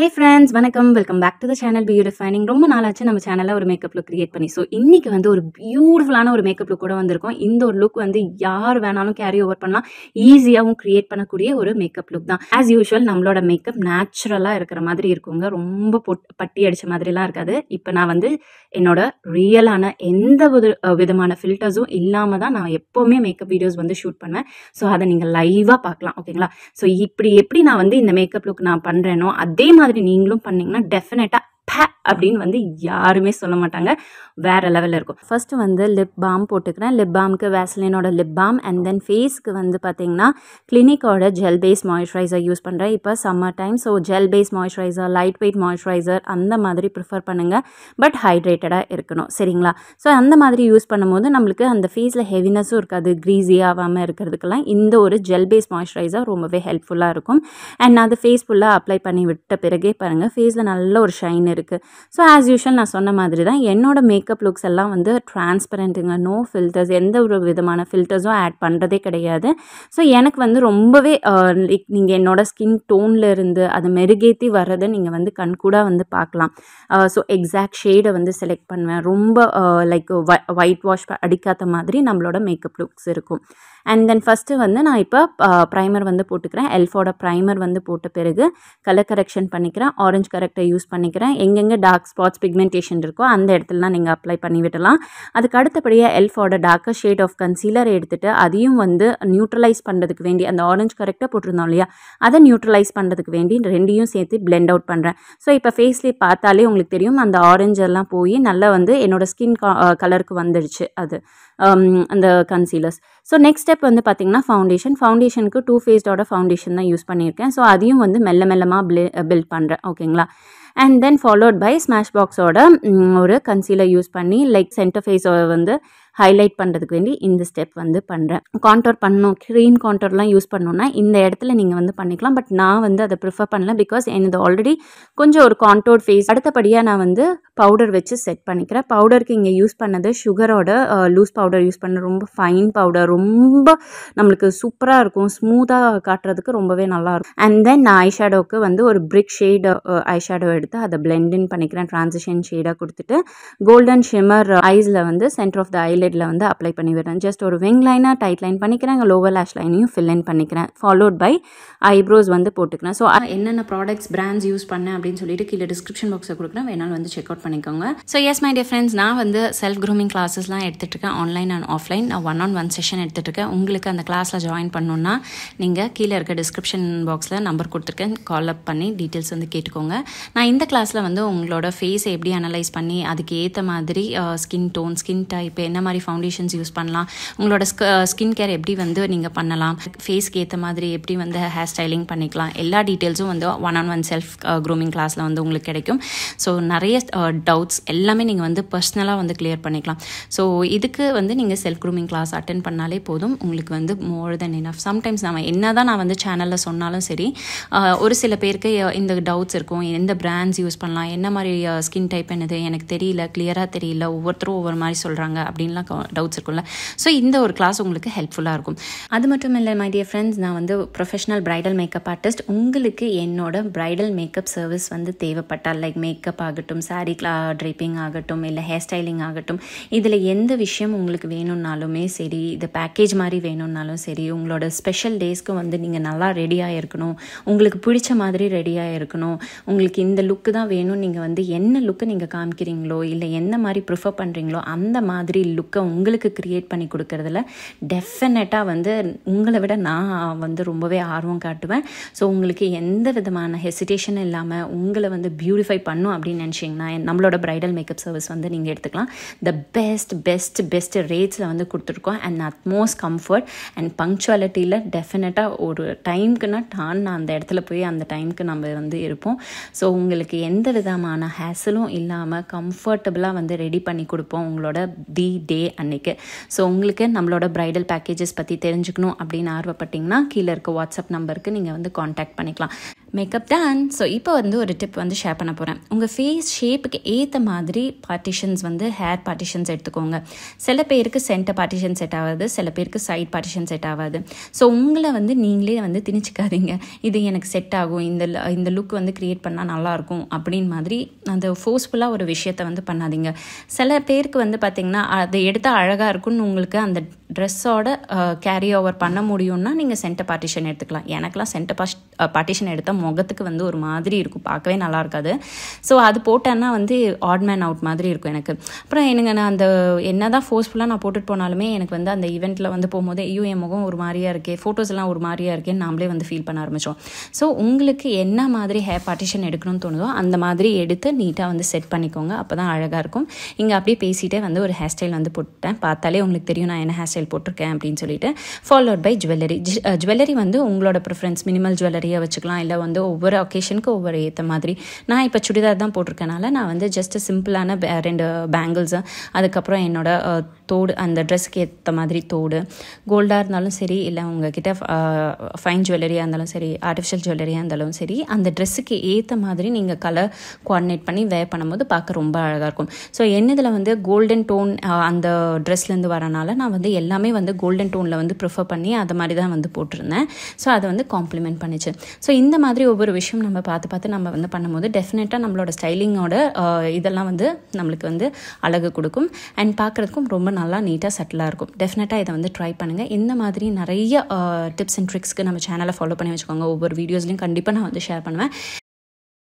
ஹே friends வணக்கம். Welcome back to the channel பியூட்டிஃபைனிங் ரொம்ப நாளாச்சு நம்ம சேனலில் ஒரு மேக்கப் லுக் கிரியேட் பண்ணி. ஸோ இன்றைக்கி வந்து ஒரு பியூட்டிஃபுல்லான ஒரு மேக்கப் லுக் கூட வந்திருக்கும். இந்த ஒரு லுக் வந்து யார் வேணாலும் கேரி ஓவர் பண்ணலாம். ஈஸியாகவும் கிரியேட் பண்ணக்கூடிய ஒரு மேக்கப் லுக் தான். ஆஸ் யூஷுவல் நம்மளோட மேக்கப் நேச்சுரலாக இருக்கிற மாதிரி இருக்குங்க. ரொம்ப பொட் பட்டி அடித்த மாதிரிலாம் இருக்காது. இப்போ நான் வந்து என்னோட ரியலான எந்த ஒரு விதமான ஃபில்டர்ஸும் இல்லாமல் தான் நான் எப்போவுமே மேக்கப் வீடியோஸ் வந்து ஷூட் பண்ணுவேன். ஸோ அதை நீங்கள் லைவாக பார்க்கலாம். ஓகேங்களா ஸோ இப்படி எப்படி நான் வந்து இந்த மேக்கப் லுக் நான் பண்ணுறேனோ அதே மாதிரி நீங்களும் பண்ணீங்கன்னா டெஃபினட்டாக அப்படின்னு வந்து யாருமே சொல்ல மாட்டாங்க. வேற லெவலில் இருக்கும். ஃபர்ஸ்ட் வந்து லிப் பாம் போட்டுக்கிறேன். லிப் பாம்க்கு வேஸ்லினோட லிப் பாம் அண்ட் தென் ஃபேஸ்க்கு வந்து பார்த்தீங்கன்னா கிளினிக்கோட ஜெல் பேஸ் மாய்ஸ்சரைசர் யூஸ் பண்ணுறேன் இப்போ summer time so gel base moisturiser lightweight moisturiser அந்த மாதிரி ப்ரிஃபர் பண்ணுங்கள் பட் ஹைட்ரேட்டடாக இருக்கணும். சரிங்களா? ஸோ அந்த மாதிரி யூஸ் பண்ணும்போது நம்மளுக்கு அந்த ஃபேஸில் ஹெவினஸும் இருக்காது. க்ரீஸி ஆகாமல் இருக்கிறதுக்கெல்லாம் இந்த ஒரு ஜெல் பேஸ் மாய்ஸ்சரைசர் ரொம்பவே ஹெல்ப்ஃபுல்லாக இருக்கும். அண்ட் அது ஃபேஸ் ஃபுல்லாக அப்ளை பண்ணி விட்ட பிறகே பாருங்கள் ஃபேஸில் நல்ல ஒரு ஷைன் இருக்குது ஸோ ஆஸ் யூஷுவல் நான் சொன்ன மாதிரி தான் என்னோட மேக்கப் லுக்ஸ் எல்லாம் வந்து டிரான்ஸ்பரண்ட்டுங்க நோ ஃபில்டர்ஸ் எந்த ஒரு விதமான ஃபில்டர்ஸும் ஆட் பண்ணுறதே கிடையாது. ஸோ எனக்கு வந்து ரொம்பவே லைக் நீங்கள் என்னோடய ஸ்கின் டோனில் இருந்து அதை மெருகேற்றி வர்றதை நீங்கள் வந்து கண்கூடாக வந்து பார்க்கலாம். ஸோ எக்ஸாக்ட் ஷேடை வந்து செலக்ட் பண்ணுவேன். ரொம்ப லைக் ஒயிட் வாஷ் அடிக்காத மாதிரி நம்மளோட மேக்கப் லுக்ஸ் இருக்கும். அண்ட் தென் ஃபஸ்ட்டு வந்து நான் இப்போ ப்ரைமர் வந்து போட்டுக்கிறேன். எல்ஃபோட ப்ரைமர் வந்து போட்ட பிறகு கலர் கரெக்ஷன் பண்ணிக்கிறேன். ஆரஞ்ச் கரெக்டை யூஸ் பண்ணிக்கிறேன். எங்கெங்கே டார்க் ஸ்பாட்ஸ் பிக்மெண்டேஷன் இருக்கோ அந்த இடத்துலலாம் நீங்கள் அப்ளை பண்ணி விடலாம். அதுக்கு அடுத்தபடியாக எல்ஃபோட டார்க்கர் ஷேட் ஆஃப் கன்சீலர் எடுத்துகிட்டு அதையும் வந்து நியூட்ரலைஸ் பண்ணுறதுக்கு வேண்டி அந்த ஆரஞ்ச் கரெக்டாக போட்டிருந்தோம் இல்லையா? அதை நியூட்ரலைஸ் பண்ணுறதுக்கு வேண்டி ரெண்டையும் சேர்த்து பிளெண்ட் அவுட் பண்ணுறேன் ஸோ இப்போ ஃபேஸ்லேயே பார்த்தாலே உங்களுக்கு தெரியும் அந்த ஆரஞ்செல்லாம் போய் நல்லா வந்து என்னோடய ஸ்கின் கலருக்கு வந்துடுச்சு அது. Um, அந்த கன்சீலர்ஸ் ஸோ நெக்ஸ்ட் ஸ்டெப் வந்து பார்த்தீங்கன்னா ஃபவுண்டேஷன் ஃபவுண்டேஷனுக்கு டூ ஃபேஸ்டோட ஃபவுண்டேஷன் தான் யூஸ் பண்ணியிருக்கேன். ஸோ அதையும் வந்து மெல்ல மெல்லமாக பிளே பில்ட் பண்ணுறேன் ஓகேங்களா அண்ட் தென் ஃபாலோட் பை ஸ்மாஷ் பாக்ஸோட ஒரு கன்சீலர் யூஸ் பண்ணி லைக் சென்டர் ஃபேஸோட வந்து ஹைலைட் பண்ணுறதுக்கு வேண்டி இந்த ஸ்டெப் வந்து பண்ணுறேன் கான்டோர் பண்ணணும் க்ரீம் கான்டோர்லாம் யூஸ் பண்ணணுன்னா இந்த இடத்துல நீங்கள் வந்து பண்ணிக்கலாம். பட் நான் வந்து அதை ப்ரிஃபர் பண்ணல பிகாஸ் எனது ஆல்ரெடி கொஞ்சம் ஒரு கான்டோர் ஃபேஸ் அடுத்தபடியாக நான் வந்து பவுடர் வச்சு செட் பண்ணிக்கிறேன். பவுடருக்கு இங்கே யூஸ் பண்ணது சுகரோட லூஸ் பவுடர் யூஸ் பண்ண ரொம்ப ஃபைன் பவுடர் ரொம்ப நம்மளுக்கு சூப்பராக இருக்கும். ஸ்மூத்தாக காட்டுறதுக்கு ரொம்பவே நல்லாயிருக்கும் அண்ட் தென் நான் ஐஷேடோவுக்கு வந்து ஒரு பிரிக் ஷேடு ஐஷேடோ எடுத்து அதை blend பண்ணிக்கிறேன். ட்ரான்சிஷன் ஷேடாக கொடுத்துட்டு கோல்டன் ஷிமர் ஐஸில் வந்து சென்டர் ஆஃப் த ஐலெட்டில் வந்து அப்ளை பண்ணி விடுறேன். ஜஸ்ட் ஒரு விங் லைனாக டைட் லைன் பண்ணிக்கிறேன். லோவர் லேஷ் லைனையும் ஃபில் இன் பண்ணிக்கிறேன். ஃபாலோட் பை ஐப்ரோஸ் வந்து போட்டுக்கிறேன். ஸோ என்னென்ன ப்ராடக்ட்ஸ் பிராண்ட்ஸ் யூஸ் பண்ணேன் அப்படின்னு சொல்லிட்டு கீழே டிஸ்கிரிப்ஷன் பாக்ஸை கொடுக்குறேன். வேணாலும் வந்து செக் அவுட் பண்ணிக்கோங்க. So as my dear friends நான் வந்து செல்ஃப் க்ரூமிங் கிளாஸஸ்லாம் எடுத்துகிட்டு இருக்கேன் ஆன்லைன் அண்ட் ஆஃப்லைன் நான் ஒன் ஆன் ஒன் செஷன் எடுத்துகிட்டு இருக்கேன் உங்களுக்கு அந்த கிளாஸில் ஜாயின் பண்ணணுன்னா நீங்கள் கீழே இருக்க டிஸ்கிரிப்ஷன் பாக்ஸில் நம்பர் கொடுத்துருக்கேன். கால் அப் பண்ணி டீட்டெயில்ஸ் வந்து கேட்டுக்கோங்க. நான் இந்த கிளாஸில் வந்து உங்களோட ஃபேஸை எப்படி அனலைஸ் பண்ணி அதுக்கு ஏற்ற மாதிரி ஸ்கின் டோன் ஸ்கின் டைப் என்ன மாதிரி ஃபவுண்டேஷன்ஸ் யூஸ் பண்ணலாம் உங்களோட ஸ்கின் கேர் எப்படி வந்து நீங்கள் பண்ணலாம் ஃபேஸ்க்கு ஏற்ற மாதிரி எப்படி வந்து ஹேர் ஸ்டைலிங் பண்ணிக்கலாம் எல்லா டீட்டெயில்ஸும் வந்து one on one self grooming கிளாஸில் வந்து உங்களுக்கு கிடைக்கும். ஸோ நிறைய டவுட்ஸ் எல்லாமே நீங்கள் வந்து பர்சனலாக வந்து கிளியர் பண்ணிக்கலாம். ஸோ இதுக்கு வந்து நீங்கள் செல்ஃப் க்ரூமிங் கிளாஸ் அட்டன் பண்ணாலே போதும். உங்களுக்கு வந்து மோர் தென் இனஃப் சம்டைம்ஸ் நம்ம என்ன தான் நான் வந்து சேனலில் சொன்னாலும் சரி ஒரு சில பேருக்கு இந்த டவுட்ஸ் இருக்கும் எந்த பிராண்ட்ஸ் யூஸ் பண்ணலாம். என்ன மாதிரி ஸ்கின் டைப் என்னது? எனக்கு தெரியல கிளியராக தெரியல. ஒவ்வொருத்தரும் ஒவ்வொரு மாதிரி சொல்கிறாங்க அப்படின்லாம் டவுட்ஸ் இருக்கும்ல. ஸோ இந்த ஒரு கிளாஸ் உங்களுக்கு ஹெல்ப்ஃபுல்லாக இருக்கும். அது மட்டும் இல்லை மை டியர் ஃப்ரெண்ட்ஸ் நான் வந்து ப்ரொஃபஷனல் பிரைடல் மேக்கப் ஆர்டிஸ்ட் உங்களுக்கு என்னோட பிரைடல் மேக்கப் சர்வீஸ் வந்து தேவைப்பட்டால் லைக் மேக்கப் ஆகட்டும் சாரீ கிளா ட்ரைப்பிங் ஆகட்டும் இல்லை ஹேர் ஸ்டைலிங் ஆகட்டும் இதில் எந்த விஷயம் உங்களுக்கு வேணும்னாலுமே சரி இது பேக்கேஜ் மாதிரி வேணும்னாலும் சரி உங்களோட ஸ்பெஷல் டேஸ்க்கு வந்து நீங்கள் நல்லா ரெடியாக இருக்கணும் உங்களுக்கு பிடிச்ச மாதிரி ரெடியாக இருக்கணும் உங்களுக்கு இந்த லுக்கு தான் வேணும் நீங்கள் வந்து என்ன லுக்கு நீங்கள் காமிக்கிறீங்களோ இல்லை என்ன மாதிரி ப்ரிஃபர் பண்ணுறீங்களோ அந்த மாதிரி லுக்கை உங்களுக்கு க்ரியேட் பண்ணி கொடுக்கறதுல டெஃபினட்டாக வந்து உங்களை விட நான் வந்து ரொம்பவே ஆர்வம் காட்டுவேன். ஸோ உங்களுக்கு எந்த விதமான ஹெசிடேஷன் இல்லாமல் உங்களை வந்து பியூட்டிஃபை பண்ணும் அப்படின்னு நினச்சிங்கன்னா நம்மளோட ப்ரைடல் மேக்கப் சர்வீஸ் வந்து நீங்கள் எடுத்துக்கலாம். த பெஸ்ட் பெஸ்ட் பெஸ்ட் ரேட்ஸில் வந்து கொடுத்துருக்கோம். அண்ட் அட்மோஸ்ட் கம்ஃபர்ட் அண்ட் பங்க்சுவாலிட்டியில் டெஃபினட்டாக ஒரு டைமுக்குன்னா டான் நான் அந்த இடத்துல போய் அந்த டைமுக்கு நம்ம வந்து இருப்போம். ஸோ உங்களுக்கு உங்களுக்கு எந்த விதமான ஹேசலும் இல்லாமல் கம்ஃபர்டபுளாக வந்து ரெடி பண்ணி கொடுப்போம் உங்களோட தி டே அன்னைக்கு. ஸோ உங்களுக்கு நம்மளோட ப்ரைடல் பேக்கேஜஸ் பற்றி தெரிஞ்சுக்கணும் அப்படின்னு ஆர்வப்பட்டீங்கன்னா கீழே இருக்க வாட்ஸ்அப் நம்பருக்கு நீங்கள் வந்து காண்டாக்ட் பண்ணிக்கலாம். மேக்கப் டன் ஸோ இப்போ வந்து ஒரு டிப் வந்து ஷேர் பண்ண போகிறேன் உங்கள் ஃபேஸ் ஷேப்புக்கு ஏற்ற மாதிரி பார்ட்டிஷன்ஸ் வந்து ஹேர் பார்ட்டிஷன்ஸ் எடுத்துக்கோங்க. சில பேருக்கு சென்டர் பார்ட்டிஷன் செட் ஆகாது சில பேருக்கு சைட் பார்ட்டிஷன் செட் ஆகாது. ஸோ உங்களை வந்து நீங்களே வந்து திணிச்சிக்காதீங்க. இது எனக்கு செட் ஆகும் இந்த இந்த லுக் வந்து க்ரியேட் பண்ணால் நல்லாயிருக்கும் அப்படின்னு மாதிரி அந்த ஃபோர்ஸ்ஃபுல்லாக ஒரு விஷயத்தை வந்து பண்ணாதீங்க. சில பேருக்கு வந்து பார்த்திங்கன்னா அதை எடுத்தால் அழகாக இருக்கும்னு உங்களுக்கு அந்த ட்ரெஸ்ஸோட கேரி ஓவர் பண்ண முடியும்னா நீங்கள் சென்டர் பார்ட்டிஷன் எடுத்துக்கலாம். எனக்கெலாம் சென்டர் பாஷ் பார்ட்டிஷன் எடுத்தால் முகத்துக்கு வந்து ஒரு மாதிரி இருக்கும். பார்க்கவே நல்லா இருக்காது ஸோ அது போட்டேன்னா வந்து ஆட்மேன் அவுட் மாதிரி இருக்கும் எனக்கு. அப்புறம் எனக்கு நான் அந்த என்ன தான் ஃபோர்ஸ்ஃபுல்லாக நான் போட்டுட்டு போனாலுமே எனக்கு வந்து அந்த ஈவெண்ட்டில் வந்து போகும்போது ஐயோ என் முகம் ஒரு மாதிரியாக இருக்கே ஃபோட்டோஸ்லாம் ஒரு மாதிரியாக இருக்கேன்னு நாமளே வந்து ஃபீல் பண்ண ஆரம்பித்தோம் ஸோ உங்களுக்கு என்ன மாதிரி ஹேர் பார்ட்டிஷன் எடுக்கணும்னு தோணுதோ அந்த மாதிரி எடுத்து நீட்டாக வந்து செட் பண்ணிக்கோங்க. அப்போ தான் அழகாக இருக்கும். இங்கே அப்படியே பேசிகிட்டே வந்து ஒரு ஹேர் ஸ்டைல் வந்து போட்டேன். பார்த்தாலே உங்களுக்கு தெரியும் நான் என்ன ஹேர் ஸ்டைல் போட்டிருக்கேன் அப்படின்னு சொல்லிட்டு ஃபாலோட் பை ஜுவல்லரி ஜுவல்லரி வந்து உங்களோட ப்ரிஃபரன்ஸ் மினிமல் ஜுவல்லரியாக வச்சுக்கலாம். இல்லை வந்து ஒவ்வொரு ஒகேஷனுக்கு ஒவ்வொரு ஏற்ற மாதிரி. நான் இப்போ சுடிதார் தான் போட்டிருக்கனால நான் வந்து ஜஸ்ட் சிம்பிளான uh, ரெண்டு பேங்கிள்ஸு அதுக்கப்புறம் என்னோட uh, தோடு அந்த ட்ரெஸ்ஸுக்கு ஏற்ற மாதிரி தோடு. கோல்டாக இருந்தாலும் சரி இல்லை உங்ககிட்ட ஃபைன் ஜுவல்லரியாக இருந்தாலும் சரி ஆர்டிஃபிஷியல் ஜுவல்லரியாக இருந்தாலும் சரி அந்த ட்ரெஸ்ஸுக்கு ஏற்ற மாதிரி நீங்கள் கலர் கோஆர்டினேட் பண்ணி வேர் பண்ணும்போது பார்க்க ரொம்ப அழகாக இருக்கும். ஸோ என்னதில் வந்து கோல்டன் டோன் அந்த ட்ரெஸ்லேருந்து வரனால நான் வந்து எல்லாமே வந்து கோல்டன் டோனில் வந்து ப்ரிஃபர் பண்ணி அதை மாதிரி தான் வந்து போட்டிருந்தேன். ஸோ அதை வந்து காம்ப்ளிமெண்ட் பண்ணிச்சு. ஸோ இந்த மாதிரி ஒவ்வொரு விஷயம் நம்ம பார்த்து பார்த்து நம்ம வந்து பண்ணும்போது டெஃபினட்டாக நம்மளோட ஸ்டைலிங்கோட இதெல்லாம் வந்து நம்மளுக்கு வந்து அழகு கொடுக்கும். அண்ட் பார்க்குறதுக்கும் ரொம்ப நல்லா நீட்டாக செட்டிலாக இருக்கும். டெஃபினட்டாக இதை வந்து ட்ரை பண்ணுங்கள் இந்த மாதிரி நிறைய டிப்ஸ் அண்ட் ட்ரிக்ஸ்க்கு நம்ம சேனலை ஃபாலோ பண்ணி வச்சுக்கோங்க. ஒவ்வொரு வீடியோஸ்லையும் கண்டிப்பாக நான் வந்து ஷேர் பண்ணுவேன்.